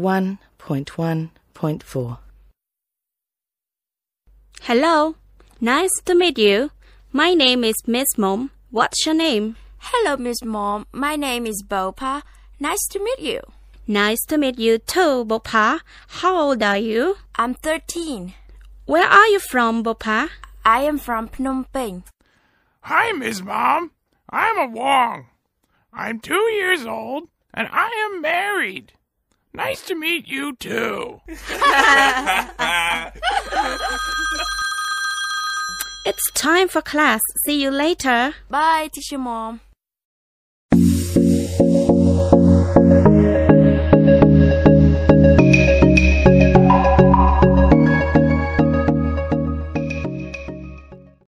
1.1.4. Hello. Nice to meet you. My name is Miss Mom. What's your name? Hello, Miss Mom. My name is Bopa. Nice to meet you. Nice to meet you too, Bopa. How old are you? I'm 13. Where are you from, Bopa? I am from Phnom Penh. Hi, Miss Mom. I'm a Wong. I'm two years old and I am married. Nice to meet you too. It's time for class. See you later. Bye, Teacher Mom.